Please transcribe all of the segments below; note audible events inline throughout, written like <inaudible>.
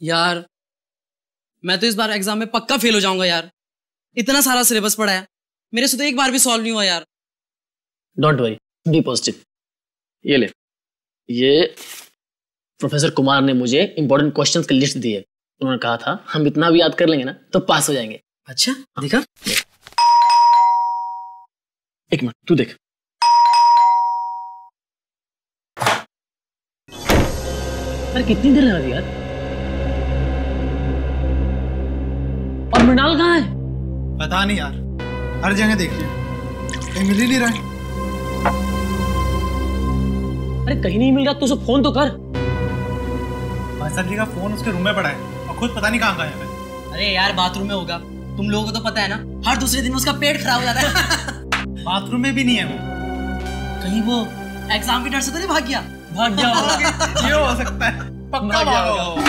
यार मैं तो इस बार एग्ज़ाम में पक्का फेल हो जाऊँगा यार। इतना सारा सिलेबस पढ़ा है। मेरे से तो एक बार भी सॉल्व नहीं हुआ यार। डोंट वरी बी पॉजिटिव ये ले ये प्रोफेसर कुमार ने मुझे इंपॉर्टेंट क्वेश्चन की लिस्ट दी है। उन्होंने कहा था हम इतना भी याद कर लेंगे ना तो पास हो जाएँगे। अच्छा देखा? एक मिनट तू देख। अरे कितनी देर लगा दी यार? और मृणाल कहाँ है? पता नहीं यार। हर जगह देख लिया कहीं मिल ही नहीं रहा है। अरे कहीं नहीं मिल रहा तू उसे फ़ोन तो कर। भाई साहब जी का फ़ोन उसके रूम में पड़ा है और खुद पता नहीं कहाँ गया है। अरे यार बाथरूम में होगा। तुम लोगों को तो पता है ना हर दूसरे दिन उसका पेट खराब हो जाता है। <laughs> बाथरूम में भी नहीं है वो। कहीं वो एग्ज़ाम की डर से तो नहीं भाग गया? भाग गया <laughs> ये हो सकता है। पक्का भाग गया होगा।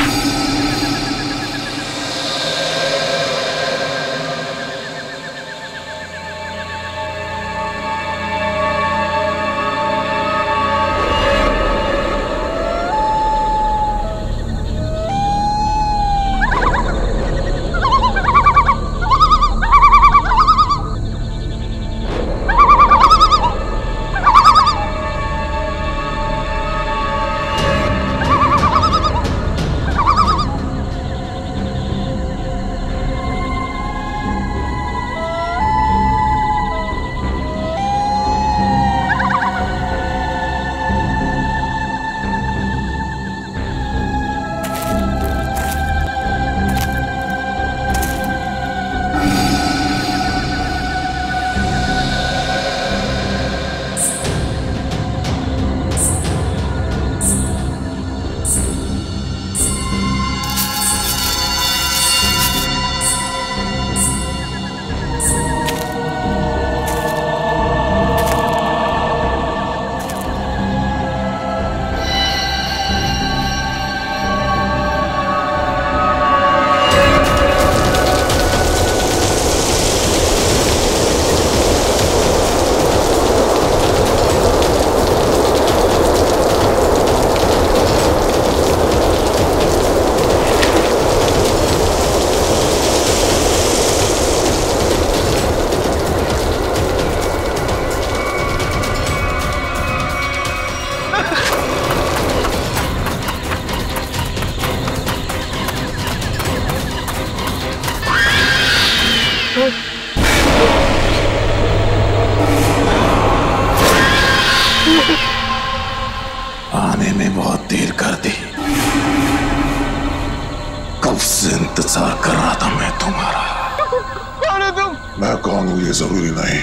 मैं कौन हूँ ये ज़रूरी नहीं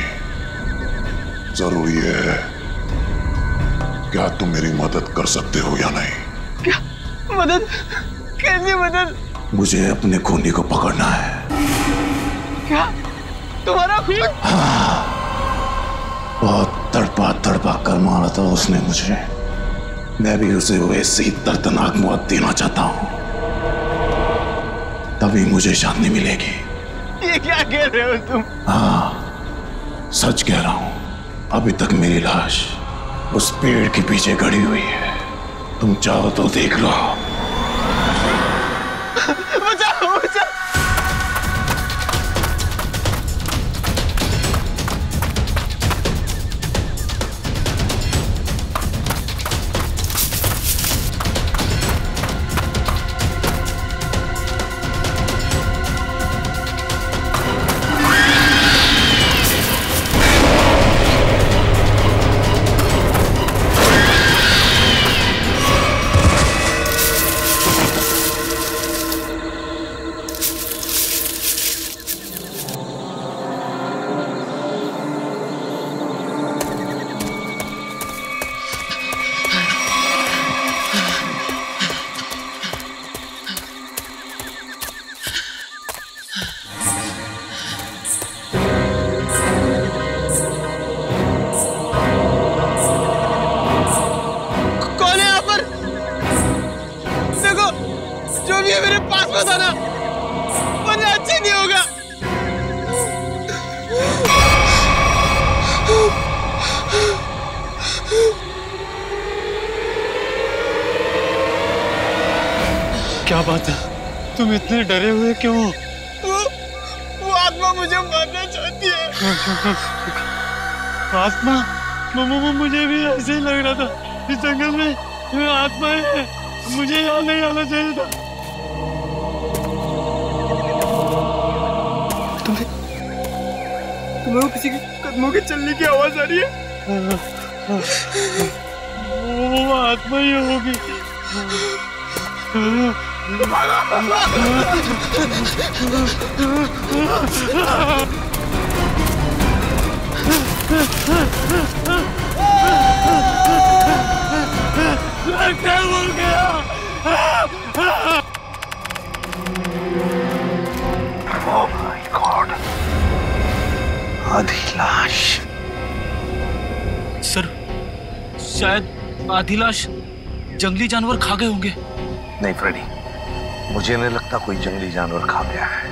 ज़रूरी है क्या तुम मेरी मदद कर सकते हो या नहीं क्या मदद कैसी मदद मुझे अपने खूनी को पकड़ना है क्या तुम्हारा खून बहुत तड़पा तड़पा कर मारा था उसने मुझे मैं भी उसे वैसे ही दर्दनाक मौत देना चाहता हूँ तभी मुझे शांति मिलेगी ये क्या कह रहे हो तुम? हाँ सच कह रहा हूँ। अभी तक मेरी लाश उस पेड़ के पीछे गड़ी हुई है। तुम चाहो तो देख लो। आत्मा? मम्मा मुझे भी ऐसे ही लग रहा था। इस जंगल में आत्मा है मुझे यहाँ नहीं आना चाहिए था। तुम्हें वो किसी के कदमों के चलने की आवाज़ आ रही है? वो आत्मा ही होगी। क्या आधी लाश सर शायद आधी लाश जंगली जानवर खा गए होंगे। नहीं फ्रेडी मुझे नहीं लगता कोई जंगली जानवर खा गया है।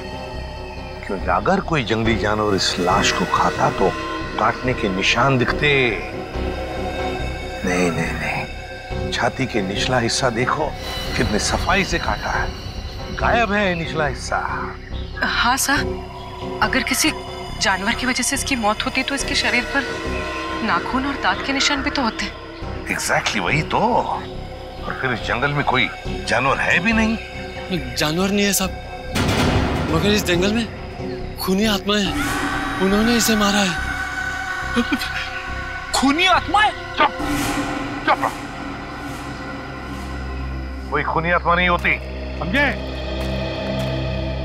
क्योंकि अगर कोई जंगली जानवर इस लाश को खाता तो काटने के निशान दिखते। नहीं नहीं नहीं। छाती के निचला हिस्सा देखो कितने सफ़ाई से काटा है। गायब है निचला हिस्सा। हाँ सर। अगर किसी जानवर की वजह से इसकी मौत होती तो इसके शरीर पर नाखून और दांत के निशान भी तो होते। एग्जैक्टली exactly वही तो। और फिर इस जंगल में कोई जानवर है भी नहीं। जानवर नहीं है सब। मगर इस जंगल में खूनी आत्माएँ हैं। उन्होंने इसे मारा है। खूनी आत्माएँ चुप चुप कोई खूनी आत्मा नहीं होती समझे?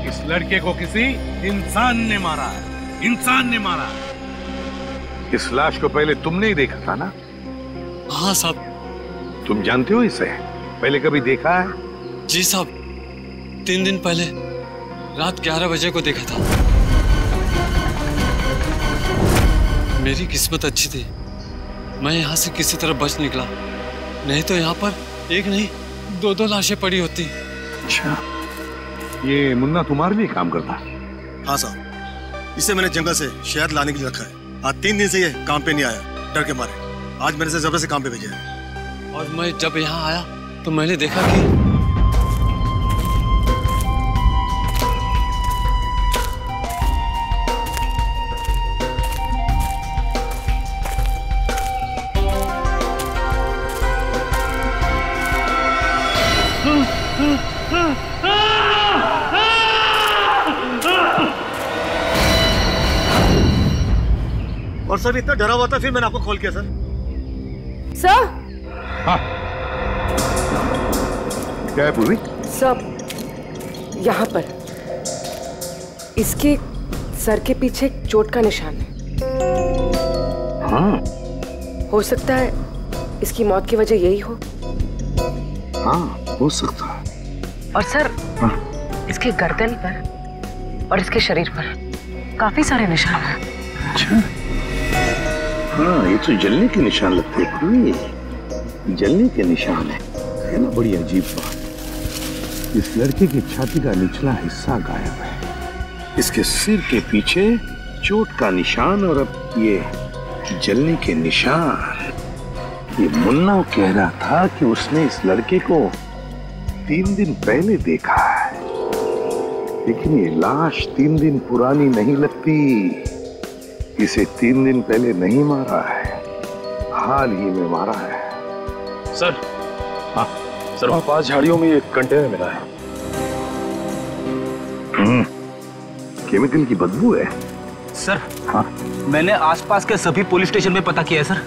इस लड़के को किसी इंसान ने मारा। है इंसान ने मारा। है इस लाश को पहले तुमने ही देखा था ना? हाँ साहब। तुम जानते हो इसे? पहले कभी देखा है? जी साहब। तीन दिन पहले रात ग्यारह बजे को देखा था। मेरी किस्मत अच्छी थी। मैं यहाँ से किसी तरह बच निकला। नहीं तो यहाँ पर एक नहीं दो दो लाशें पड़ी होती। अच्छा ये मुन्ना तुम्हारे लिए काम करता हाँ। साहब इसे मैंने जंगल से शहद लाने के लिए रखा है। आज तीन दिन से ये काम पे नहीं आया डर के मारे। आज मैंने इसे ज़बरदस्ती काम पे भेजा है। और मैं जब यहाँ आया तो मैंने देखा कि सर इतना डरा हुआ था फिर मैंने आपको कॉल किया सर। सर। हाँ। क्या है पूरी सर यहाँ पर। इसके सर के पीछे चोट का निशान है। हाँ। हो सकता है इसकी मौत की वजह यही हो। हाँ हो सकता है। और सर हाँ। इसके गर्दन पर और इसके शरीर पर काफ़ी सारे निशान हैं। अच्छा। हाँ ये तो जलने के निशान लगते हैं। जलने के निशान है। है ना, बड़ी अजीब बात। इस लड़के की छाती का निचला हिस्सा गायब है। इसके सिर के पीछे चोट का निशान और अब ये जलने के निशान। ये मुन्ना कह रहा था कि उसने इस लड़के को तीन दिन पहले देखा है। लेकिन ये लाश तीन दिन पुरानी नहीं लगती। इसे तीन दिन पहले नहीं मारा है हाल ही में मारा है। सर हाँ। सर वहाँ पास झाड़ियों में एक कंटेनर मिला है। हम्म, केमिकल की बदबू है। सर हाँ। मैंने आसपास के सभी पुलिस स्टेशन में पता किया है सर।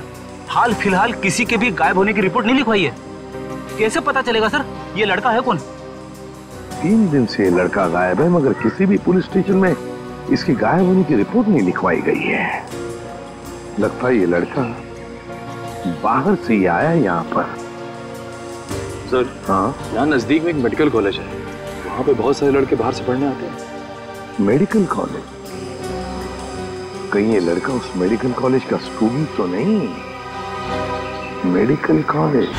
हाल फ़िलहाल किसी के भी गायब होने की रिपोर्ट नहीं लिखवाई है। कैसे पता चलेगा सर? ये लड़का है कौन? तीन दिन से लड़का गायब है मगर किसी भी पुलिस स्टेशन में इसके गायब होने की रिपोर्ट नहीं लिखवाई गई है। लगता है ये लड़का बाहर से ही आया है यहाँ पर। सर हाँ? यहाँ नज़दीक में एक मेडिकल कॉलेज है। वहाँ पे बहुत सारे लड़के बाहर से पढ़ने आते हैं। Medical college? कहीं ये लड़का उस मेडिकल कॉलेज का स्टूडेंट तो नहीं? Medical college?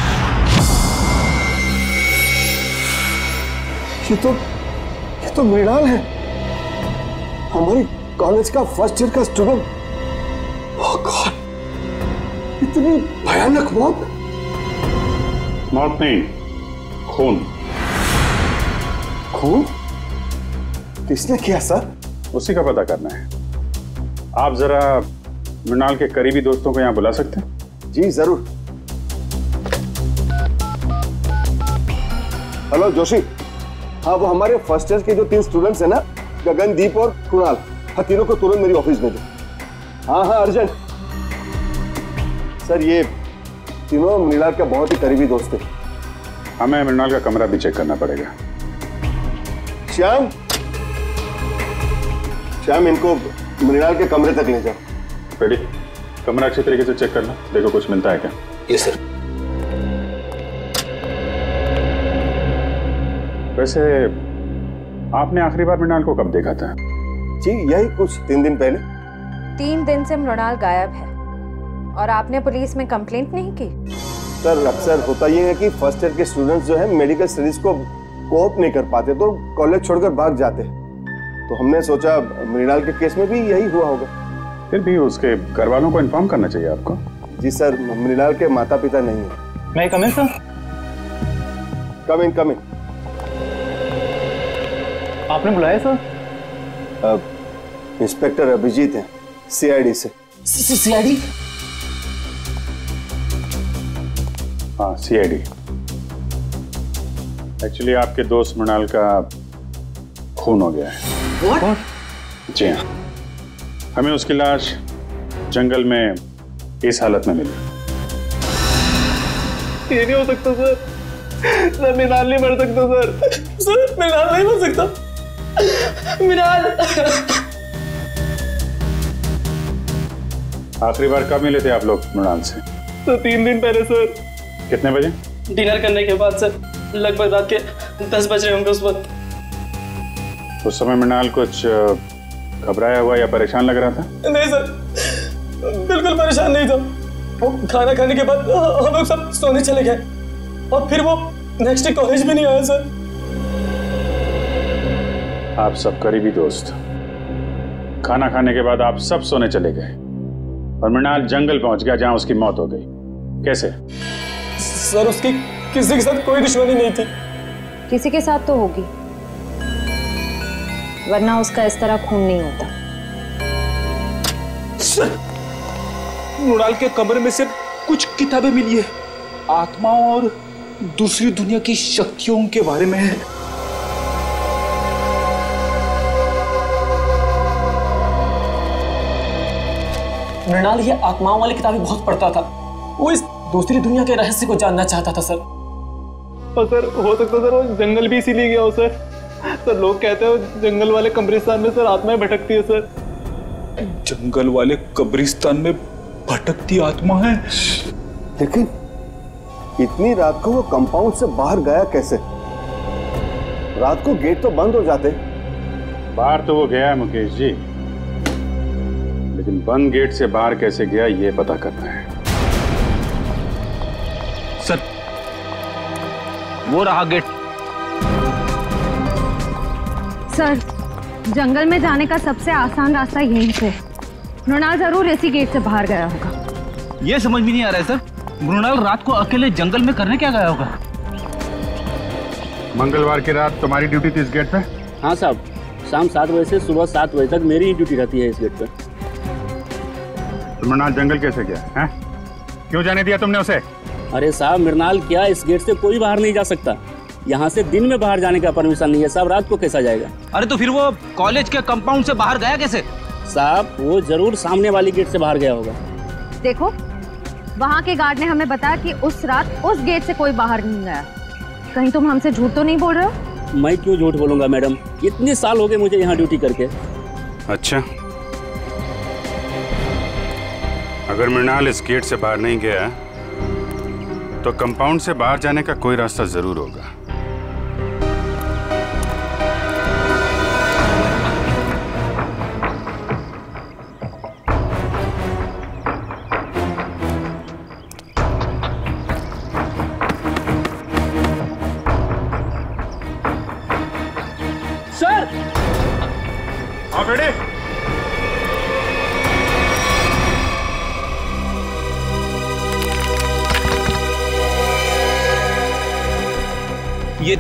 ये तो ये तो मृणाल है। हमारे कॉलेज का फ़र्स्ट ईयर का स्टूडेंट oh God, इतनी भयानक मौत। मौत नहीं खून। खून? किसने किया सर उसी का पता करना है। आप जरा मृणाल के करीबी दोस्तों को यहाँ बुला सकते हैं? जी ज़रूर। हेलो जोशी। हाँ वो हमारे फ़र्स्ट ईयर के जो तीन स्टूडेंट्स हैं ना गगनदीप और कुणाल। हाँ तीनों को तुरंत मेरी ऑफ़िस भेजो। हाँ हाँ अर्जेंट। सर ये तीनों मृणाल का बहुत ही करीबी दोस्त है। हमें मृणाल का कमरा भी चेक करना पड़ेगा। श्याम? श्याम इनको मृणाल के कमरे तक ले जाओ। रेडी कमरा अच्छे तरीके से चेक करना। देखो कुछ मिलता है क्या? ये सर वैसे आपने आखिरी बार मृणाल को कब देखा था? जी यही कुछ तीन दिन पहले। तीन दिन से मृणाल गायब है। और आपने पुलिस में कंप्लेंट नहीं की? सर अक्सर होता ये है कि फ़र्स्ट ईयर के स्टूडेंट्स जो है मेडिकल स्टडीज़ को कोप नहीं कर पाते तो कॉलेज छोड़कर भाग जाते हैं। तो हमने सोचा मृणाल के केस में भी यही हुआ होगा। फिर भी उसके घर वालों को इन्फॉर्म करना चाहिए आपको? जी सर मृणाल के माता पिता नहीं है। मैं कम सर कम इन कम इन आपने बुलाया सर? अब इंस्पेक्टर अभिजीत हैं सीआईडी से। सीआईडी हाँ सीआईडी एक्चुअली आपके दोस्त मृणाल का खून हो गया है। What? जी हाँ। हमें उसकी लाश जंगल में इस हालत में मिली। ये नहीं हो सकता सर। सर मिनाल नहीं मर सकता सर। सर मिनाल नहीं मर सकता। मिनाल। आखिरी बार कब मिले थे आप लोग मृणाल से? तो तीन दिन पहले सर। कितने बजे? डिनर करने के बाद सर। लगभग रात के दस बज रहे होंगे उस वक्त। उस समय मृणाल कुछ घबराया हुआ या परेशान लग रहा था? नहीं सर। बिल्कुल परेशान नहीं था। वो खाना खाने के बाद हम लोग सब सोने चले गए। और फिर वो नेक्स्ट डे कॉलेज भी नहीं आया सर। आप सब करीबी दोस्त। खाना खाने के बाद आप सब सोने चले गए। और मृणाल जंगल पहुँच गया जहाँ उसकी मौत हो गई। कैसे? सर उसकी किसी के साथ कोई दुश्मनी नहीं थी। किसी के साथ तो होगी। वरना उसका इस तरह खून नहीं होता। सर मृणाल के कमरे में से कुछ किताबें मिली है। आत्माओं और दूसरी दुनिया की शक्तियों के बारे में है। मृणाल ये आत्माओं वाली किताबें बहुत पढ़ता था। वो इस दूसरी दुनिया के रहस्य को जानना चाहता था सर। और सर हो सकता सर वो जंगल भी इसीलिए गया हो सर। सर लोग कहते हैं जंगल वाले कब्रिस्तान में सर आत्माएँ भटकती है सर। जंगल वाले कब्रिस्तान में भटकती आत्मा है? लेकिन इतनी रात को वो कंपाउंड से बाहर गया कैसे? रात को गेट तो बंद हो जाते। बाहर तो वो गया है मुकेश जी। लेकिन बंद गेट से बाहर कैसे गया ये पता करना है। सर वो रहा गेट। सर जंगल में जाने का सबसे आसान रास्ता यहीं से। मृणाल ज़रूर इसी गेट से बाहर गया होगा। ये समझ में नहीं आ रहा है सर। मृणाल रात को अकेले जंगल में करने क्या गया होगा? मंगलवार की रात तुम्हारी ड्यूटी थी इस गेट पे? हाँ साहब शाम सात बजे से सुबह सात बजे तक मेरी ही ड्यूटी रहती है इस गेट पे। तो मृणाल जंगल कैसे गया है? क्यों जाने दिया तुमने उसे? अरे साहब मृणाल क्या इस गेट से कोई बाहर नहीं जा सकता? यहाँ से दिन में बाहर जाने का परमिशन नहीं है साहब रात को कैसा जाएगा? अरे तो फिर वो कॉलेज के कंपाउंड से बाहर गया कैसे? साहब वो ज़रूर सामने वाली गेट से बाहर गया होगा। देखो वहाँ के गार्ड ने हमें बताया कि उस रात उस गेट से कोई बाहर नहीं गया। कहीं तुम हमसे झूठ तो नहीं बोल रहे हो? मैं क्यों झूठ बोलूँगा मैडम? इतने साल हो गए मुझे यहाँ ड्यूटी करके। अच्छा अगर मृणाल इस गेट से बाहर नहीं गया तो कंपाउंड से बाहर जाने का कोई रास्ता ज़रूर होगा।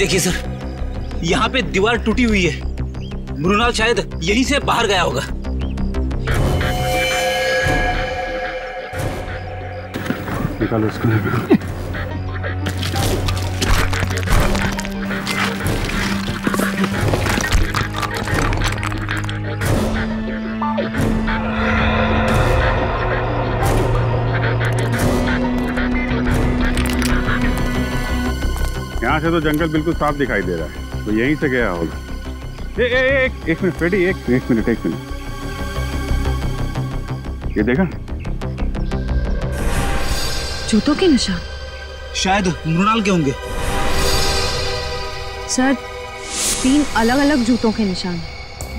देखिए सर, यहाँ पे दीवार टूटी हुई है। मृणाल शायद यहीं से बाहर गया होगा। निकालो इसको। यहाँ से तो जंगल बिल्कुल साफ़ दिखाई दे रहा है। तो यहीं से गया होगा। ए, ए, ए, एक एक मिनट फ्रेडी एक एक मिनट एक मिनट। ये देखा? जूतों के निशान। शायद मृणाल के होंगे। सर तीन अलग अलग जूतों के निशान।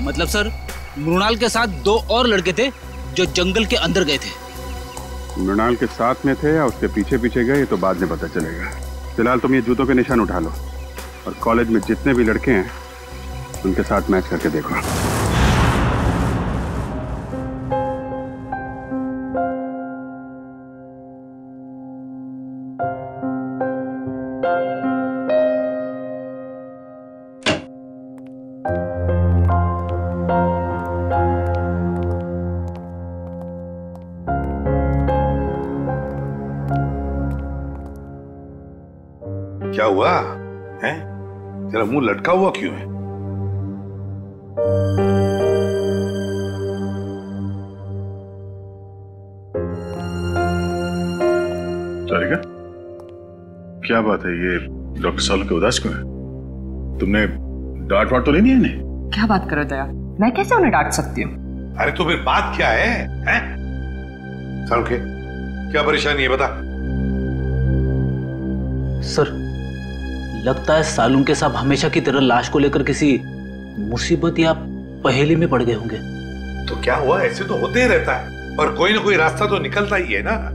मतलब सर मृणाल के साथ दो और लड़के थे जो जंगल के अंदर गए थे। मृणाल के साथ में थे या उसके पीछे पीछे गए ये तो बाद में पता चलेगा। फ़िलहाल तुम ये जूतों के निशान उठा लो और कॉलेज में जितने भी लड़के हैं, उनके साथ मैच करके देखो। मुँह लटका हुआ क्यों है? सारिका क्या बात है? ये डॉक्टर सालू के उदास क्यों है? तुमने डांट वाट तो नहीं दिया इन्हें? क्या बात करो दया? मैं कैसे उन्हें डांट सकती हूँ? अरे तो फिर बात क्या है हैं? सालू के क्या परेशानी है बता। लगता है सालून के साहब हमेशा की तरह लाश को लेकर किसी मुसीबत या पहेली में पड़ गए होंगे। तो क्या हुआ? ऐसे तो होते ही रहता है। और कोई ना कोई रास्ता तो निकलता ही है ना।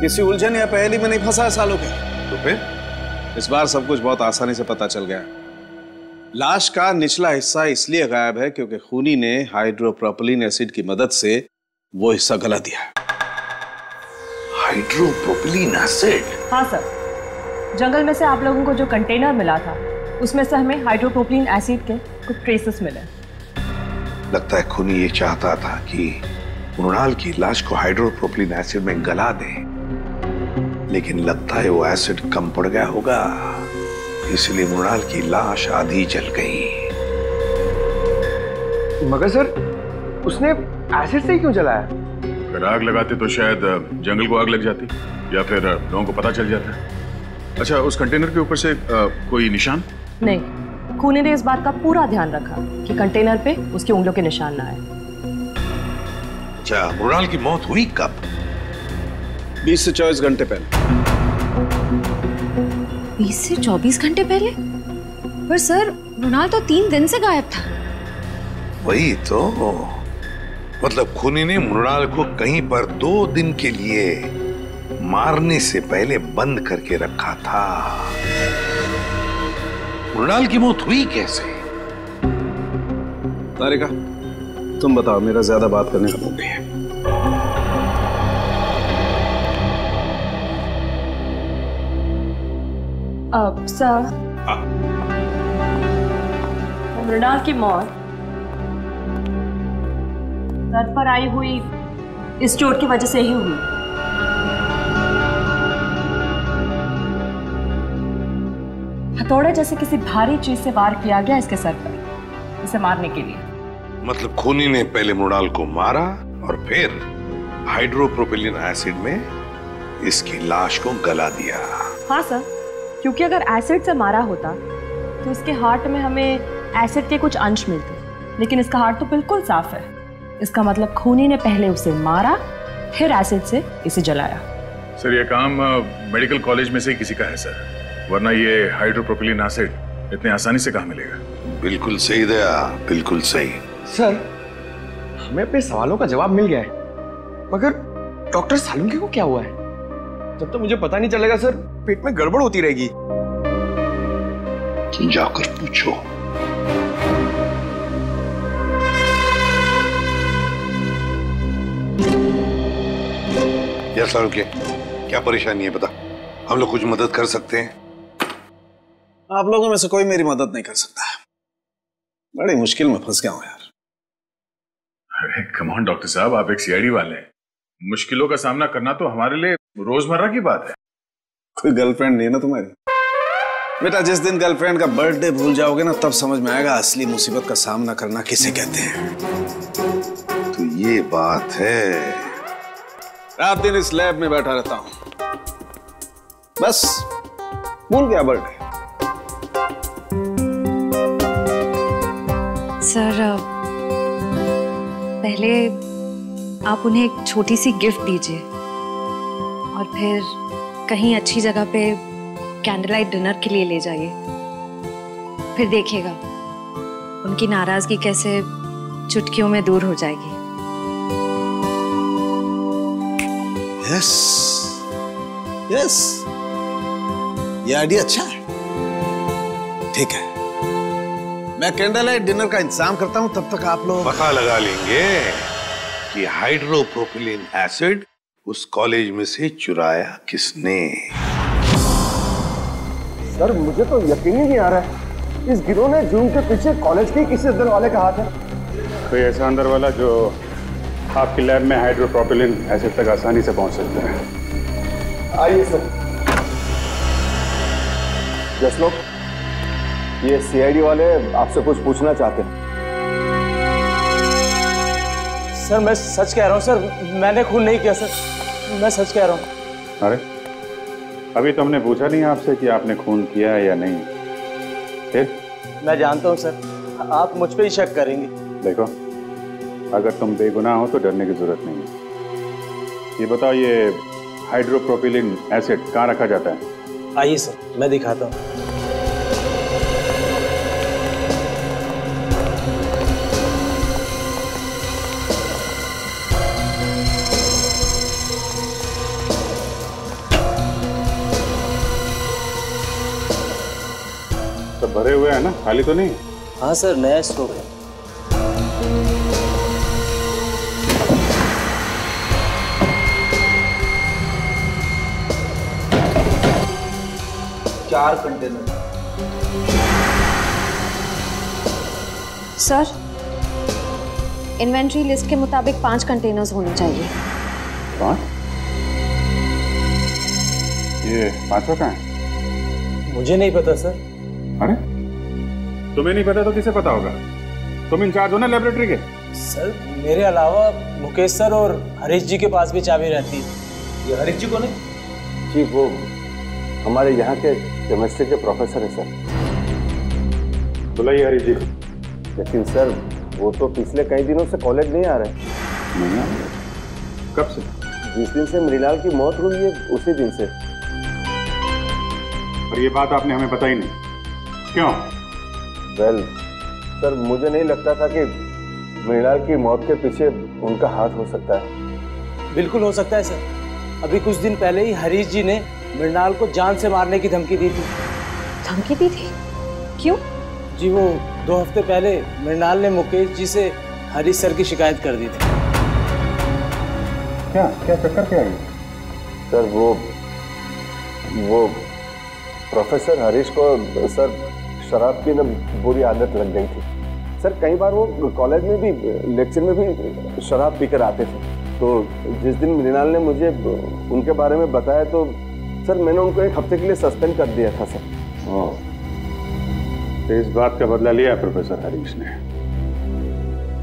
किसी उलझन या पहेली में नहीं फंसा है सालों के। तो फिर? इस बार सब कुछ बहुत आसानी से पता चल गया लाश का निचला हिस्सा इसलिए गायब है क्योंकि खूनी ने हाइड्रोप्रोपिलीन एसिड की मदद से वो हिस्सा गला दिया हाइड्रोप्रोपिलीन एसिड? हाँ सर। जंगल में से आप लोगों को जो कंटेनर मिला था उसमें से हमें हाइड्रोप्रोपिलीन एसिड के कुछ ट्रेसेस मिले। लगता है खूनी ये चाहता था कि मृणाल की लाश को हाइड्रोप्रोपिलीन एसिड में गला दे। लेकिन लगता है वो एसिड कम पड़ गया होगा इसलिए मृणाल की लाश आधी जल गई। मगर सर उसने एसिड से ही क्यों जलाया अगर आग लगाते तो शायद जंगल को आग लग जाती या फिर लोगों को पता चल जाता। अच्छा उस कंटेनर के ऊपर से अ, कोई निशान? नहीं खूनी ने इस बात का पूरा ध्यान रखा कि कंटेनर पे उसकी उंगलियों के निशान ना आए। अच्छा मृणाल की मौत हुई कब? 20 से 24 घंटे पहले। बीस से चौबीस घंटे पहले? पर सर मृणाल तो तीन दिन से गायब था। वही तो। मतलब खूनी ने मृणाल को कहीं पर दो दिन के लिए मारने से पहले बंद करके रखा था। मृणाल की मौत हुई कैसे? तारिका तुम बताओ मेरा ज़्यादा बात करने का मूड नहीं है। अब सर। मृणाल की मौत सर पर आई हुई इस चोट की वजह से ही हुई। हथौड़े जैसे किसी भारी चीज़ से वार किया गया इसके सर पर इसे मारने के लिए। मतलब खूनी ने पहले मृणाल को मारा और फिर हाइड्रोप्रोपिलीन एसिड में इसकी लाश को गला दिया। हाँ सर क्योंकि अगर एसिड से मारा होता तो इसके हार्ट में हमें एसिड के कुछ अंश मिलते। लेकिन इसका हार्ट तो बिल्कुल साफ़ है। इसका मतलब खूनी ने पहले उसे मारा फिर एसिड से इसे जलाया। सर यह काम मेडिकल कॉलेज में से किसी का है सर। वरना ये हाइड्रोप्रोपिलिन एसिड इतने आसानी से कहा मिलेगा? बिल्कुल सही दया बिल्कुल सही। सर हमें अपने सवालों का जवाब मिल गया है। मगर डॉक्टर सालुंगे को क्या हुआ है? जब तक तो मुझे पता नहीं चलेगा सर पेट में गड़बड़ होती रहेगी। तुम जाकर पूछो। यार सालुंगे क्या परेशानी है पता? हम लोग कुछ मदद कर सकते हैं? आप लोगों में से कोई मेरी मदद नहीं कर सकता बड़ी मुश्किल में फंस गया हूँ यार। अरे कमॉन डॉक्टर साहब आप एक सीआईडी वाले हैं। मुश्किलों का सामना करना तो हमारे लिए रोज़मर्रा की बात है। कोई गर्लफ्रेंड नहीं है ना तुम्हारी? बेटा जिस दिन गर्लफ्रेंड का बर्थडे भूल जाओगे ना तब समझ में आएगा असली मुसीबत का सामना करना किसे कहते हैं। तो ये बात है। रात दिन इस लैब में बैठा रहता हूँ। बस भूल गया बर्थडे सर पहले आप उन्हें एक छोटी सी गिफ्ट दीजिए। और फिर कहीं अच्छी जगह पे कैंडल लाइट डिनर के लिए ले जाइए। फिर देखिएगा, उनकी नाराज़गी कैसे चुटकियों में दूर हो जाएगी। यस यस ये आइडिया अच्छा है। ठीक है। मैं कैंडल लाइट डिनर का इंतज़ाम करता हूँ तब तक आप लोग पता लगा लेंगे कि हाइड्रोप्रोपिलिन एसिड उस कॉलेज में से चुराया किसने। सर मुझे तो यकीन ही नहीं आ रहा है। इस गिरोह ने जूम के पीछे कॉलेज के किसी अंदर वाले का हाथ है। कोई ऐसा अंदर वाला जो आपकी लैब में हाइड्रोप्रोपिलिन एसिड तक आसानी से पहुँच सकता है। आइए सर। जसलोक ये सीआईडी वाले आपसे कुछ पूछना चाहते हैं। सर मैं सच कह रहा हूँ सर मैंने खून नहीं किया सर। मैं सच कह रहा हूँ। अरे अभी तो हमने पूछा नहीं आपसे कि आपने खून किया या नहीं। फिर? मैं जानता हूँ सर। आप मुझ पर ही शक करेंगे। देखो अगर तुम बेगुनाह हो तो डरने की ज़रूरत नहीं है। ये बताओ ये हाइड्रोप्रोपिलिन एसिड कहाँ रखा जाता है? आइए सर मैं दिखाता हूँ। भरे हुए हैं ना? खाली तो नहीं? हाँ सर नया स्टॉक है। चार कंटेनर। सर इन्वेंट्री लिस्ट के मुताबिक पाँच कंटेनर्स होने चाहिए। कौन ये पांचवा कहाँ है? मुझे नहीं पता सर। अरे? तुम्हें नहीं पता तो किसे पता होगा? तुम इंचार्ज हो ना लेबोरेटरी के? सर मेरे अलावा मुकेश सर और हरीश जी के पास भी चाबी रहती। है ये हरीश जी कौन है? जी वो हमारे यहाँ के केमिस्ट्री के प्रोफेसर है सर। बुलाइए हरीश जी लेकिन सर वो तो पिछले कई दिनों से कॉलेज नहीं आ रहे। नहीं आ रहे? कब से? जिस दिन से मृणाल की मौत हुई है उसी दिन से। और ये बात आपने हमें बताई नहीं। क्यों? वेल सर मुझे नहीं लगता था कि मृणाल की मौत के पीछे उनका हाथ हो सकता है। बिल्कुल हो सकता है सर अभी कुछ दिन पहले ही हरीश जी ने मृणाल को जान से मारने की धमकी दी थी। धमकी दी थी? क्यों? जी वो दो हफ़्ते पहले मृणाल ने मुकेश जी से हरीश सर की शिकायत कर दी थी। क्या क्या चक्कर क्या है? सर वो वो प्रोफेसर हरीश को सर शराब की ना बुरी आदत लग गई थी। सर कई बार वो कॉलेज में भी लेक्चर में भी शराब पीकर आते थे। तो जिस दिन मृणाल ने मुझे उनके बारे में बताया तो सर मैंने उनको एक हफ़्ते के लिए सस्पेंड कर दिया था सर। तो इस बात का बदला लिया प्रोफेसर हरीश ने।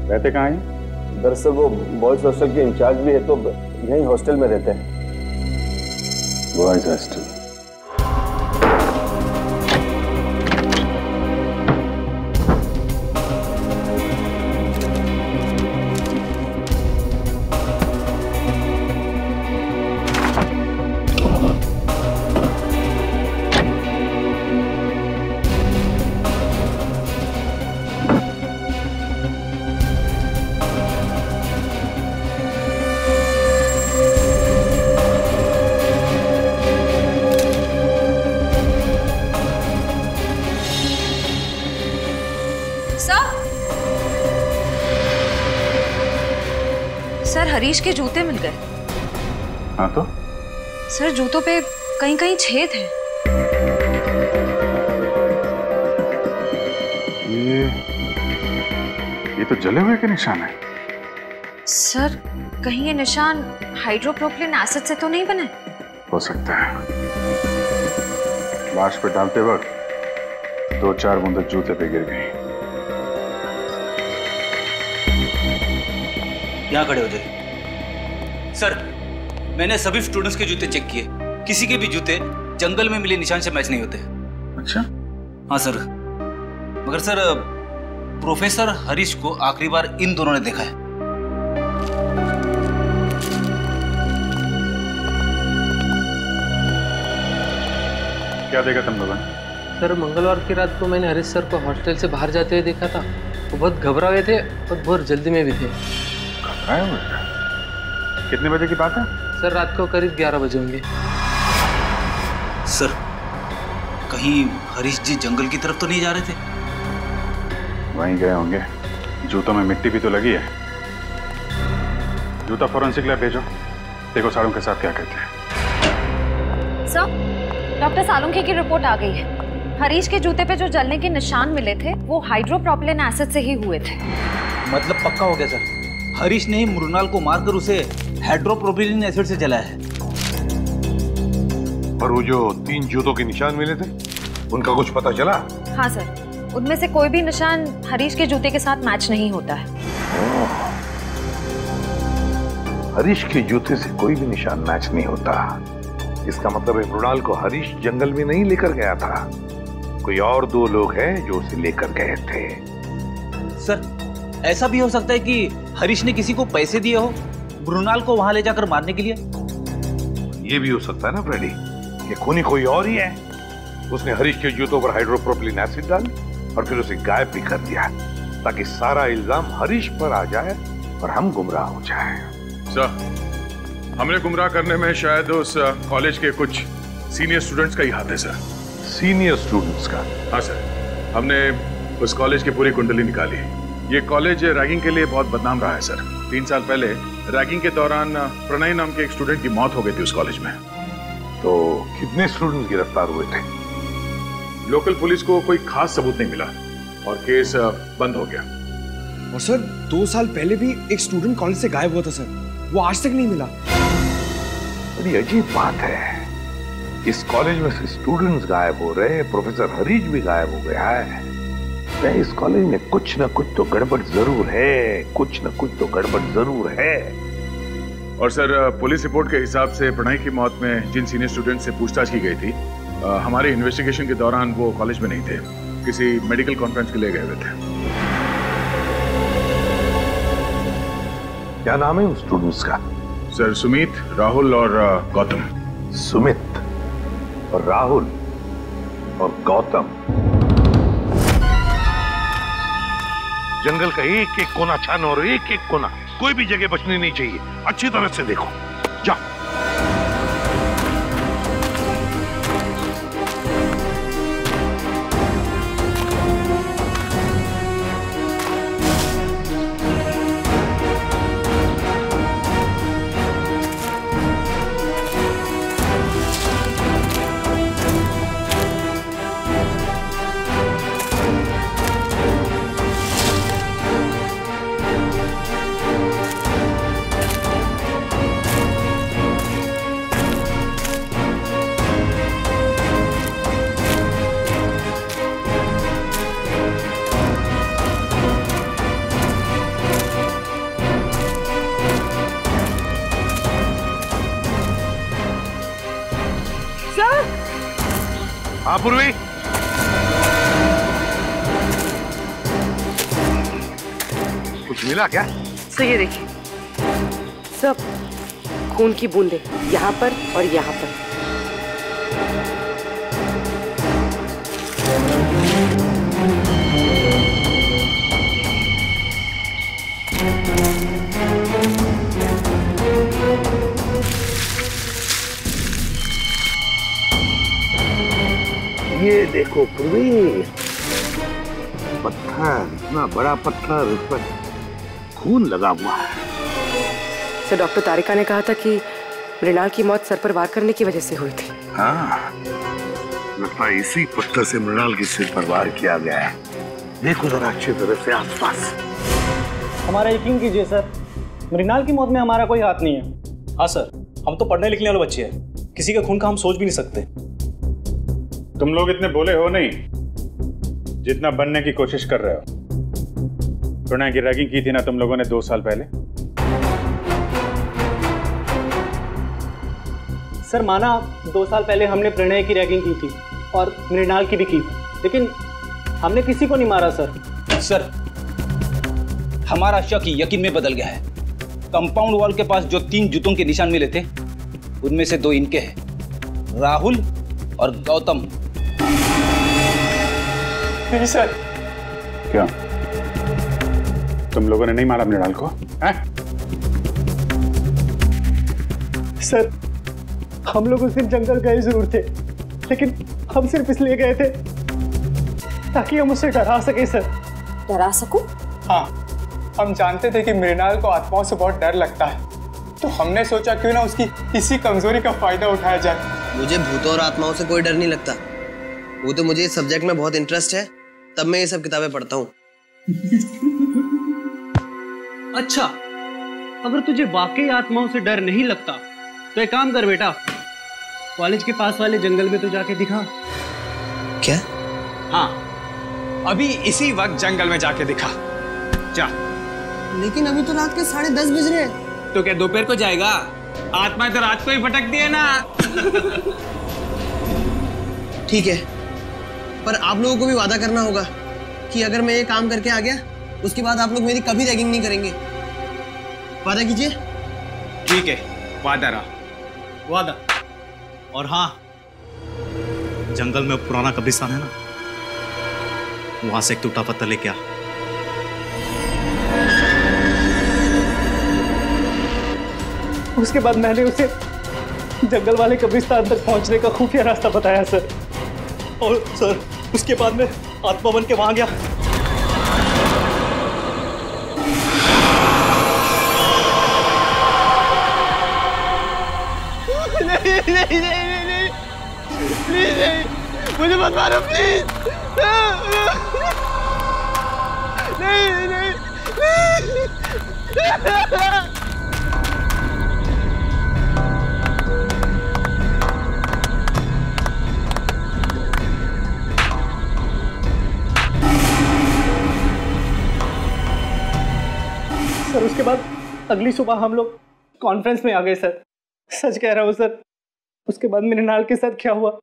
रहते कहाँ हैं? दरअसल वो बॉयज़ हॉस्टल के इंचार्ज भी है तो यहीं हॉस्टल में रहते हैं। Boys hostel. हरीश के जूते मिल गए। हाँ तो? सर जूतों पे कहीं कहीं छेद है। ये ये तो जले हुए के निशान है। सर कहीं ये निशान हाइड्रोप्रोपिलिन एसिड से तो नहीं बने? हो सकता है। लाश पे डालते वक्त दो चार बूंद जूते पे गिर गई। यहाँ खड़े हो जाइए सर मैंने सभी स्टूडेंट्स के जूते चेक किए। किसी के भी जूते जंगल में मिले निशान से मैच नहीं होते। अच्छा। हाँ सर मगर सर प्रोफेसर हरीश को आखिरी बार इन दोनों ने देखा है। क्या देखा तुम लोगों ने? सर मंगलवार की रात को मैंने हरीश सर को हॉस्टल से बाहर जाते हुए देखा था। वो बहुत घबरा हुए थे और बहुत जल्दी में भी थे। घबराए हुए थे? कितने बजे की बात है? सर रात को करीब ग्यारह बजे होंगे। सर कहीं हरीश जी जंगल की तरफ़ तो नहीं जा रहे थे? वहीं गए होंगे। जूतों में मिट्टी भी तो लगी है। जूता फॉरेंसिक लैब भेजो। देखो साड़ों के साथ क्या कहते हैं। सर डॉक्टर सालुंखे की रिपोर्ट आ गई है। हरीश के जूते पे जो जलने के निशान मिले थे वो हाइड्रोप्रोपिलिन एसिड से ही हुए थे। मतलब पक्का हो गया सर। हरीश ने ही मृणाल को मारकर उसे हाइड्रोप्रोपिलिन एसिड से जलाया है। और वो जो तीन जूतों के निशान मिले थे उनका कुछ पता चला? हाँ सर। उनमें से कोई भी निशान हरीश के जूते के साथ मैच नहीं होता है। हरीश के जूते से कोई भी निशान मैच नहीं होता। इसका मतलब है मृणाल को हरीश जंगल में नहीं लेकर गया था। कोई और दो लोग हैं जो उसे लेकर गए थे। सर ऐसा भी हो सकता है कि हरीश ने किसी को पैसे दिए हो। मृणाल को वहाँ ले जाकर मारने के लिए? ये भी हो सकता है ना फ्रेडी कि खूनी कोई और ही है। उसने हरीश के जूतों पर हाइड्रोप्रोपिलिन एसिड डाली और फिर उसे गायब भी कर दिया ताकि सारा इल्ज़ाम हरीश पर आ जाए और हम गुमराह हो जाए। सर हमने गुमराह करने में शायद उस कॉलेज के कुछ सीनियर स्टूडेंट्स का ही हाथ है सर सीनियर स्टूडेंट्स का? हाँ सर हमने उस कॉलेज की पूरी कुंडली निकाली। ये कॉलेज रैगिंग के लिए बहुत बदनाम रहा है सर तीन साल पहले रैगिंग के दौरान प्रणय नाम के एक स्टूडेंट की मौत हो गई थी उस कॉलेज में। तो कितने स्टूडेंट गिरफ़्तार हुए थे? लोकल पुलिस को कोई खास सबूत नहीं मिला और केस बंद हो गया। और सर दो साल पहले भी एक स्टूडेंट कॉलेज से गायब हुआ था सर वो आज तक नहीं मिला। बड़ी अजीब बात है। इस कॉलेज में से स्टूडेंट्स गायब हो रहे हैं प्रोफेसर हरीश भी गायब हो गया है। मैं इस कॉलेज में कुछ ना कुछ तो गड़बड़ ज़रूर है कुछ ना कुछ तो गड़बड़ ज़रूर है। और सर पुलिस रिपोर्ट के हिसाब से प्रणय की मौत में जिन सीनियर स्टूडेंट से पूछताछ की गई थी हमारे इन्वेस्टिगेशन के दौरान वो कॉलेज में नहीं थे किसी मेडिकल कॉन्फ्रेंस के लिए गए हुए थे। क्या नाम है उन स्टूडेंट्स का? सर सुमित राहुल और गौतम। सुमित और राहुल और गौतम। जंगल का एक एक कोना छान और एक एक कोना, कोई भी जगह बचनी नहीं चाहिए। अच्छी तरह से देखो। जाओ। हाँ पूर्वी कुछ मिला क्या? सर ये देखिए। सब खून की बूंदे यहाँ पर और यहाँ पर। देखो पूर्वी पत्थर इतना बड़ा पत्थर उस पर खून लगा हुआ है। सर डॉक्टर तारिका ने कहा था कि मृणाल की मौत सर पर वार करने की वजह से हुई थी। हाँ। लगता है इसी पत्थर से मृणाल के सिर पर वार किया गया है। देखो जरा अच्छी तरह से आसपास। हमारा यकीन कीजिए सर मृणाल की मौत में हमारा कोई हाथ नहीं है। हाँ सर हम तो पढ़ने लिखने वाले बच्चे हैं। किसी के खून का हम सोच भी नहीं सकते। तुम लोग इतने बोले हो नहीं जितना बनने की कोशिश कर रहे हो। प्रणय की रैगिंग की थी ना तुम लोगों ने दो साल पहले? सर माना दो साल पहले हमने प्रणय की रैगिंग की थी और मृणाल की भी की लेकिन हमने किसी को नहीं मारा सर। सर हमारा शक यकीन में बदल गया है। कंपाउंड वॉल के पास जो तीन जूतों के निशान मिले थे उनमें से दो इनके हैं। राहुल और गौतम। नहीं सर क्यों? तुम लोगों ने नहीं मारा मृणाल को? हैं? सर हम लोग उस दिन जंगल गए ज़रूर थे लेकिन हम सिर्फ़ इसलिए गए थे ताकि हम उसे डरा सके सर। डरा सकूँ? हाँ हम जानते थे कि मृणाल को आत्माओं से बहुत डर लगता है तो हमने सोचा क्यों ना उसकी इसी कमज़ोरी का फ़ायदा उठाया जाए। मुझे भूतों और आत्माओं से कोई डर नहीं लगता। वो तो मुझे इस सब्जेक्ट में बहुत इंटरेस्ट है। तब मैं ये सब किताबें पढ़ता हूँ। अच्छा अगर तुझे वाकई आत्माओं से डर नहीं लगता तो एक काम कर बेटा कॉलेज के पास वाले जंगल में तो जाके दिखा। क्या? हाँ अभी इसी वक्त जंगल में जाके दिखा। जा। लेकिन अभी तो रात के साढ़े दस बज रहे हैं। तो क्या दोपहर को जाएगा? आत्मा तो रात को ही भटकती है ना। <laughs> ठीक है। पर आप लोगों को भी वादा करना होगा कि अगर मैं ये काम करके आ गया उसके बाद आप लोग मेरी कभी रैगिंग नहीं करेंगे। वादा कीजिए। ठीक है वादा रहा। वादा? और हाँ जंगल में पुराना कब्रिस्तान है ना? वहाँ से एक टूटा पत्थर लेके आ। उसके बाद मैंने उसे जंगल वाले कब्रिस्तान तक पहुँचने का खुफिया रास्ता बताया सर। और सर, उसके बाद में आत्मा बन के वहाँ गया। नहीं नहीं नहीं नहीं नहीं। नहीं। मुझे मत मारो प्लीज़ नहीं नहीं। सर उसके बाद अगली सुबह हम लोग कॉन्फ्रेंस में आ गए सर। सच कह रहा हूँ सर। उसके बाद मेरे नाल के साथ क्या हुआ?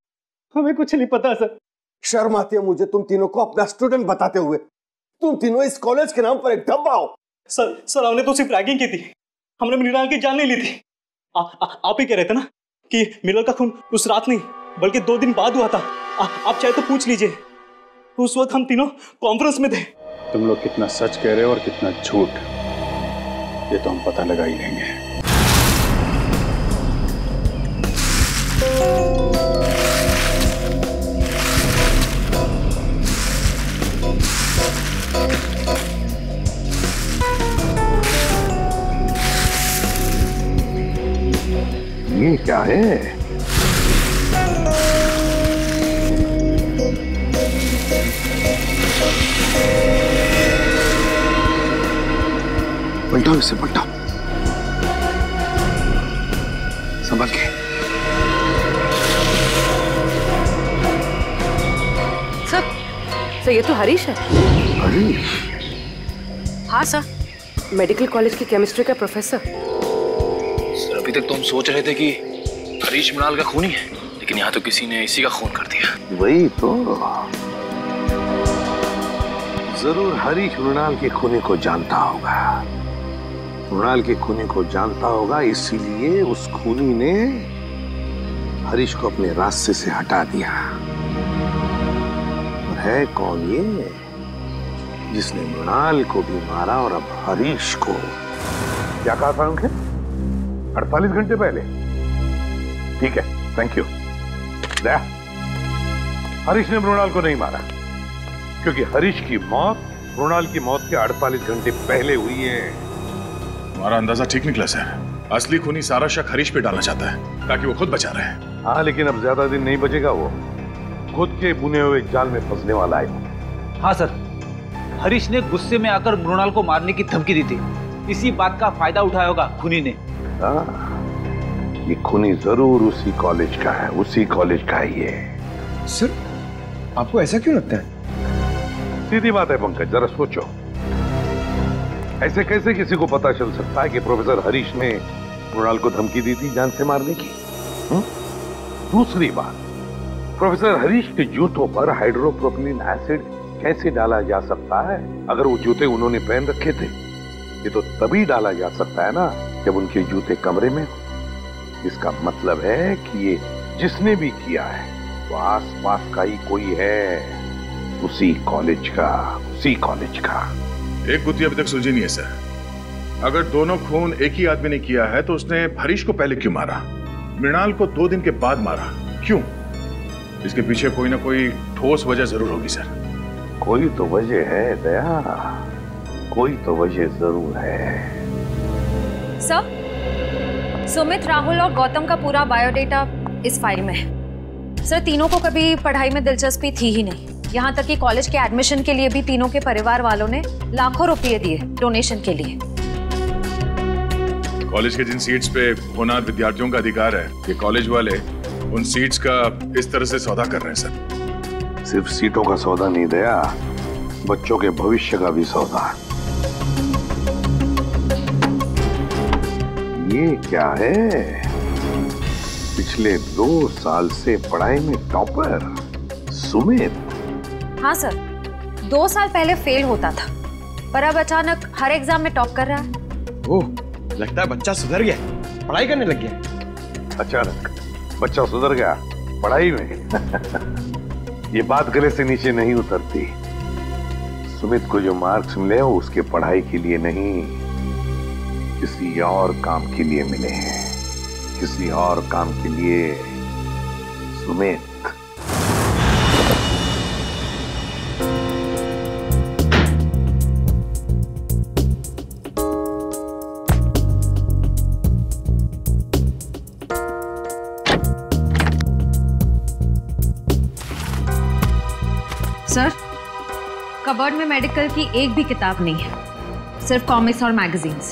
हमें कुछ नहीं पता सर। शर्म आती है मुझे तुम तीनों को अपना स्टूडेंट बताते हुए। तुम तीनों इस कॉलेज के नाम पर एक डब्बा हो। सर सर हमने तो सिर्फ़ रैगिंग की थी। हमने मृणाल की जान नहीं ली थी। आ, आ, आप ही कह रहे थे ना कि मृणाल का खून उस रात नहीं बल्कि दो दिन बाद हुआ था। आ, आप चाहे तो पूछ लीजिए। उस वक्त हम तीनों कॉन्फ्रेंस में थे। तुम लोग कितना सच कह रहे हो और कितना झूठ। ये तो हम पता लगा ही लेंगे। ये क्या है? पलटाओ इसे पलटाओ संभल के। सर सर ये तो हरीश है। हरीश? हाँ सर। मेडिकल कॉलेज की केमिस्ट्री का प्रोफेसर। सर अभी तक तो हम सोच रहे थे कि हरीश मृणाल का खून ही है लेकिन यहाँ तो किसी ने इसी का खून कर दिया। वही तो। ज़रूर हरीश मृणाल के खूनी को जानता होगा। मृणाल के खूनी को जानता होगा, इसीलिए उस खूनी ने हरीश को अपने रास्ते से हटा दिया। और है कौन ये जिसने मृणाल को भी मारा और अब हरीश को? क्या कहा था उनके अड़तालीस घंटे पहले। ठीक है थैंक यू हरीश ने मृणाल को नहीं मारा, क्योंकि हरीश की मौत, मृणाल की मौत के 48 घंटे पहले हुई है। हमारा अंदाज़ा ठीक निकला सर। असली खूनी सारा शक हरीश पे डालना चाहता है ताकि वो खुद बचा रहे। हाँ लेकिन अब ज़्यादा दिन नहीं बचेगा वो। खुद के बुने हुए जाल में फंसने वाला है। हाँ सर। हरीश ने गुस्से में आकर मृणाल को मारने की धमकी दी थी। इसी बात का फ़ायदा उठाया होगा खूनी ने। हाँ, ये खूनी ज़रूर उसी कॉलेज का है उसी कॉलेज का ही है। सर आपको ऐसा क्यों लगता है? सीधी बात है पंकज जरा सोचो। ऐसे कैसे किसी को पता चल सकता है कि प्रोफेसर हरीश ने मृणाल को धमकी दी थी जान से मारने की? हुँ? दूसरी बात, प्रोफेसर हरीश के जूतों पर हाइड्रोप्रोपिलीन एसिड कैसे डाला जा सकता है? अगर वो जूते उन्होंने पहन रखे थे, ये तो तभी डाला जा सकता है ना, जब उनके जूते कमरे में इसका मतलब है कि ये जिसने भी किया है, वो आस पास का ही कोई है। उसी कॉलेज का, उसी कॉलेज का। एक गुत्थी अभी तक सुलझी नहीं है सर। अगर दोनों खून एक ही आदमी ने किया है तो उसने हरीश को पहले क्यों मारा? मृणाल को दो दिन के बाद मारा। क्यों? इसके पीछे कोई ना कोई ठोस वजह ज़रूर होगी सर। कोई तो वजह है दया। कोई तो वजह ज़रूर है। सर सुमित राहुल और गौतम का पूरा बायोडेटा इस फ़ाइल में है। सर तीनों को कभी पढ़ाई में दिलचस्पी थी ही नहीं। यहाँ तक कि कॉलेज के एडमिशन के लिए भी तीनों के परिवार वालों ने लाखों रुपए दिए डोनेशन के लिए। कॉलेज के जिन सीट्स पे होनार विद्यार्थियों का अधिकार है ये कॉलेज वाले उन सीट्स का इस तरह से सौदा कर रहे हैं सर। सिर्फ़ सीटों का सौदा नहीं दया। बच्चों के भविष्य का भी सौदा। ये क्या है? पिछले दो साल से पढ़ाई में टॉपर सुमित। हाँ सर। दो साल पहले फेल होता था पर अब अचानक हर एग्ज़ाम में टॉप कर रहा है। ओह लगता है बच्चा सुधर गया। पढ़ाई करने लग गया। अचानक बच्चा सुधर गया। पढ़ाई में। <laughs> ये बात गले से नीचे नहीं उतरती। सुमित को जो मार्क्स मिले वो उसके पढ़ाई के लिए नहीं किसी और काम के लिए मिले हैं। किसी और काम के लिए सुमित कबर्ड में मेडिकल की एक भी किताब नहीं है। सिर्फ़ कॉमिक्स और मैगजीन्स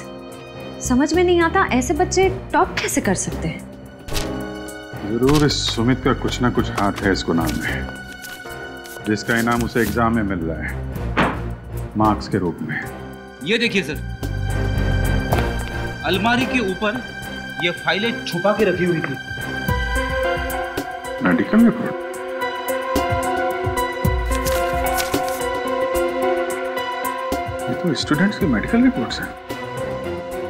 समझ में नहीं आता ऐसे बच्चे टॉप कैसे कर सकते हैं? ज़रूर इस सुमित का कुछ ना कुछ हाथ है इस गुनाह में। जिसका इनाम उसे एग्ज़ाम में मिल रहा है। मार्क्स के रूप में। ये देखिए सर। अलमारी के ऊपर ये फाइलें छुपा के रखी हुई थी। मेडिकल रिपोर्ट तो स्टूडेंट्स की मेडिकल रिपोर्ट्स हैं।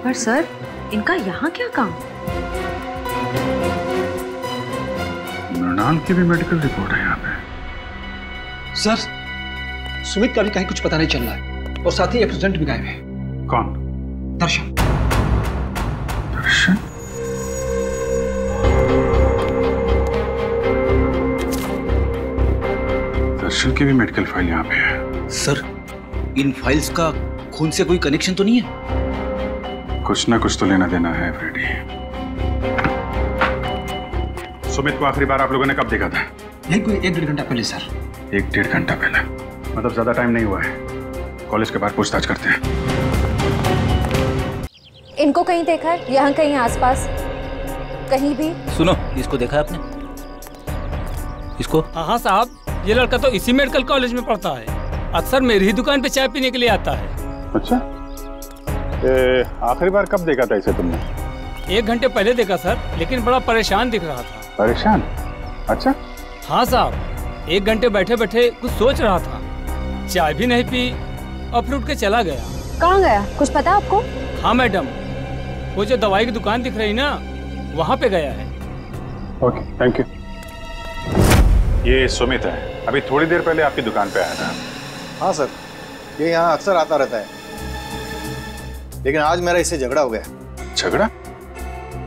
पर सर इनका यहाँ क्या काम? मृणाल की भी मेडिकल रिपोर्ट है यहाँ पे। सर सुमित का भी कहीं कुछ पता नहीं चल रहा है। और साथ ही एब्सेंट भी गायब है। कौन? दर्शन। दर्शन? दर्शन की भी मेडिकल फ़ाइल यहाँ पे है। सर इन फाइल्स का खून से कोई कनेक्शन तो नहीं है? कुछ ना कुछ तो लेना देना है फ्रेडी सुमित को आखिरी बार आप लोगों ने कब देखा था? यही कोई एक डेढ़ घंटा पहले सर एक डेढ़ घंटा पहले। मतलब ज़्यादा टाइम नहीं हुआ है। कॉलेज के बाहर पूछताछ करते हैं। इनको कहीं देखा है? यहाँ कहीं आसपास? कहीं भी? सुनो इसको देखा है आपने? इसको? हाँ हाँ साहब। ये लड़का तो इसी मेडिकल कॉलेज में पढ़ता है। अक्सर मेरी ही दुकान पे चाय पीने के लिए आता है। अच्छा। ए, आखिरी बार कब देखा था इसे तुमने? एक घंटे पहले देखा सर लेकिन बड़ा परेशान दिख रहा था। परेशान? अच्छा। हाँ साहब एक घंटे बैठे बैठे कुछ सोच रहा था। चाय भी नहीं पी और फिर उठ के चला गया। कहाँ गया? कुछ पता आपको? हाँ मैडम वो जो दवाई की दुकान दिख रही ना वहाँ पे गया है। Okay thank you. ये सुमित है। अभी थोड़ी देर पहले आपकी दुकान पे आया था। हाँ सर ये यहाँ अक्सर आता रहता है। लेकिन आज मेरा इससे झगड़ा हो गया। झगड़ा?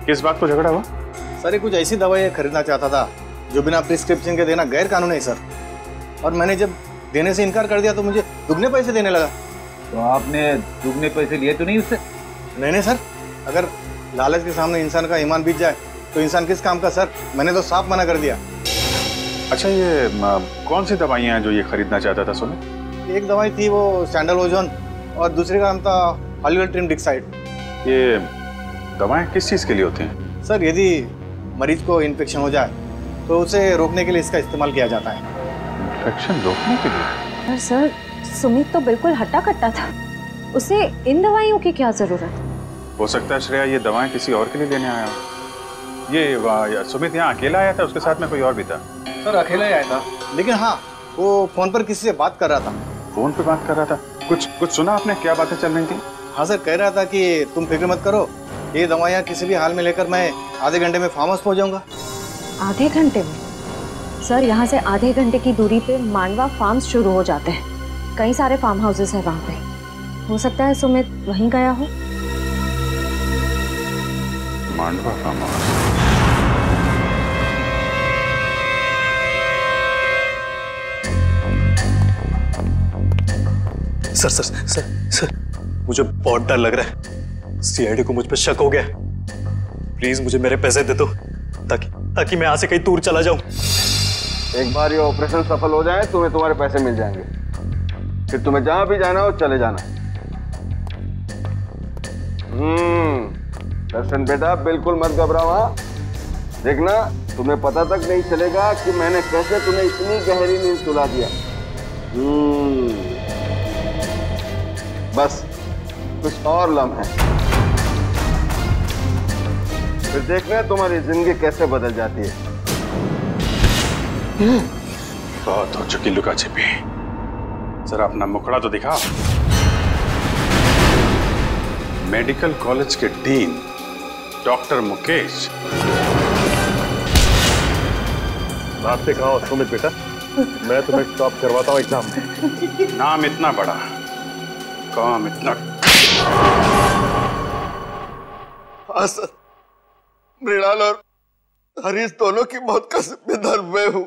किस बात को झगड़ा हुआ? सर ये कुछ ऐसी दवाई खरीदना चाहता था जो बिना प्रिस्क्रिप्शन के देना गैर कानूनी है सर। और मैंने जब देने से इनकार कर दिया तो मुझे दुगने पैसे देने लगा। तो आपने दुगने पैसे लिए तो नहीं उससे? नहीं नहीं सर। अगर लालच के सामने इंसान का ईमान बीत जाए तो इंसान किस काम का सर? मैंने तो साफ़ मना कर दिया। अच्छा ये कौन सी दवाइयाँ हैं जो ये खरीदना चाहता था सुमित एक दवाई थी वो सैंडल ओजोन और दूसरे का नाम था हॉलीवुड ट्रिम डिक्साइड ये दवाएँ किस चीज़ के लिए होती हैं? सर यदि मरीज़ को इन्फेक्शन हो जाए तो उसे रोकने के लिए इसका इस्तेमाल किया जाता है। इन्फेक्शन रोकने के लिए? पर सर सुमित तो बिल्कुल हट्टा कट्टा था। उसे इन दवाइयों की क्या ज़रूरत? हो सकता है श्रेया ये दवाएँ किसी और के लिए लेने आया हो। ये या सुमित यहाँ अकेला आया था उसके साथ में कोई और भी था? सर अकेला ही आया था। लेकिन हाँ वो फ़ोन पर किसी से बात कर रहा था। फ़ोन पे बात कर रहा था। कुछ कुछ सुना आपने? क्या बातें चल रही थी? हाँ सर कह रहा था कि तुम फ़िक्र मत करो। ये दवाइयाँ किसी भी हाल में लेकर मैं आधे घंटे में फार्म हाउस पहुँच जाऊँगा आधे घंटे में? सर यहाँ से आधे घंटे की दूरी पे मांडवा फार्म शुरू हो जाते हैं। कई सारे फार्म हाउसेस हैं वहाँ पे। हो सकता है सुमित वहीं गया हो। Mandwa farm house sir sir sir sir, मुझे बहुत डर लग रहा है। सीआईडी को मुझ पर शक हो गया प्लीज़ मुझे मेरे पैसे दे दो, ताकि ताकि मैं यहाँ से कहीं दूर चला जाऊँ। एक बार ये ऑपरेशन सफल हो जाए, तुम्हें तुम्हारे पैसे मिल जाएँगे। फिर तुम्हें जहाँ भी जाना हो चले जाना। हम्म दर्शन बेटा, बिल्कुल मत घबराओ हाँ। देखना, तुम्हें पता तक नहीं चलेगा कि मैंने कैसे तुम्हें इतनी गहरी नींद सुला दिया। हम्म। बस कुछ और लम्हे। फिर देखना तुम्हारी ज़िंदगी कैसे बदल जाती है। बहुत हो चुकी लुका छिपी। जरा अपना मुखड़ा तो दिखा। मेडिकल कॉलेज के डीन डॉक्टर मुकेश। बात से कहा सुमित बेटा मैं तुम्हें टॉप करवाता हूँ एग्ज़ाम में। नाम इतना बड़ा। काम इतना हाँ। सर मृणाल और हरीश दोनों की मौत का जिम्मेदार मैं हूँ।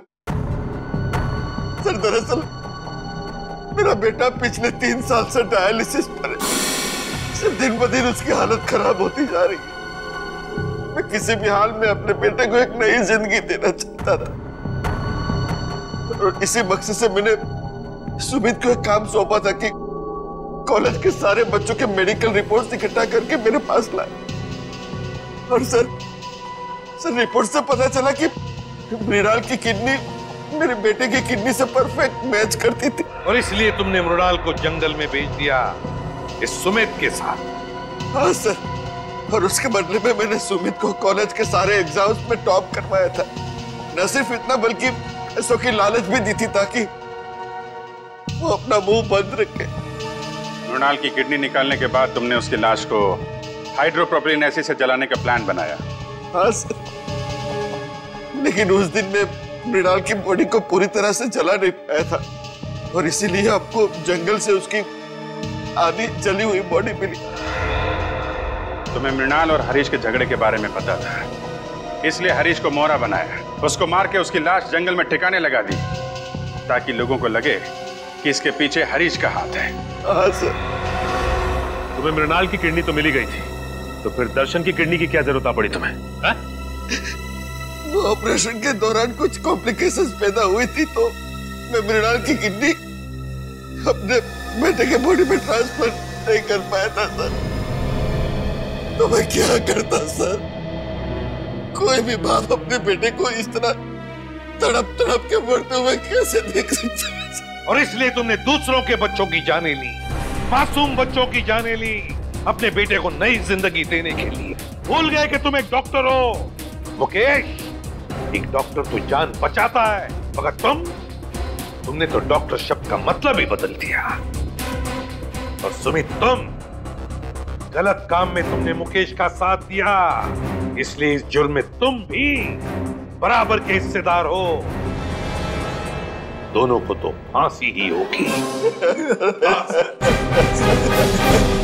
सर, दरअसल, मेरा बेटा पिछले तीन साल से डायलिसिस पर है। सर दिन ब दिन उसकी हालत खराब होती जा रही है। मैं किसी भी हाल में अपने बेटे को एक नई ज़िंदगी देना चाहता था। और इसी मकसद से मैंने सुमित को एक काम सौंपा था कि कॉलेज के सारे बच्चों के मेडिकल रिपोर्ट्स इकट्ठा करके मेरे पास लाए। और सर सर रिपोर्ट से पता चला कि मृणाल की किडनी मेरे बेटे की किडनी से परफेक्ट मैच करती थी। और इसलिए तुमने मृणाल को जंगल में भेज दिया इस सुमित के साथ। हाँ सर। और उसके बदले में मैंने सुमित को कॉलेज के सारे एग्ज़ाम्स में टॉप करवाया था। न सिर्फ़ इतना बल्कि पैसों की लालच भी दी थी ताकि वो अपना मुँह बंद रखे। मृणाल की किडनी निकालने के बाद तुमने उसकी लाश को हाइड्रोप्रोपिलीन एसिड से जलाने का प्लान बनाया। हाँ लेकिन उस दिन में मृणाल की बॉडी को पूरी तरह से जला नहीं पाया था। और इसीलिए आपको जंगल से उसकी आधी जली हुई बॉडी मिली। तुम्हें मृणाल और हरीश के झगड़े के बारे में पता था। इसलिए हरीश को मोरा बनाया। उसको मार के उसकी लाश जंगल में ठिकाने लगा दी। ताकि लोगों को लगे कि इसके पीछे हरीश का हाथ है। हाँ सर। तुम्हें मृणाल की किडनी तो मिली गई थी तो फिर दर्शन की किडनी की क्या ज़रूरत आ पड़ी तुम्हें? वो ऑपरेशन के दौरान कुछ कॉम्प्लिकेशंस पैदा हुई थी तो मैं मृणाल की किडनी अपने बेटे के बॉडी में ट्रांसफ़र नहीं कर पाया था सर। तो मैं क्या करता सर? कोई भी बाप अपने बेटे को इस तरह तड़प तड़प के मरते हुए कैसे देख सकता है? और इसलिए तुमने दूसरों के बच्चों की जाने ली। मासूम बच्चों की जाने ली अपने बेटे को नई ज़िंदगी देने के लिए। भूल गए कि तुम एक डॉक्टर हो। मुकेश, एक डॉक्टर तो जान बचाता है, मगर तुम, तुमने तो डॉक्टर शब्द का मतलब ही बदल दिया। और सुमित, तुम, गलत काम में तुमने मुकेश का साथ दिया। इसलिए इस जुर्म में तुम भी बराबर के हिस्सेदार हो। दोनों को तो फांसी ही होगी। <laughs>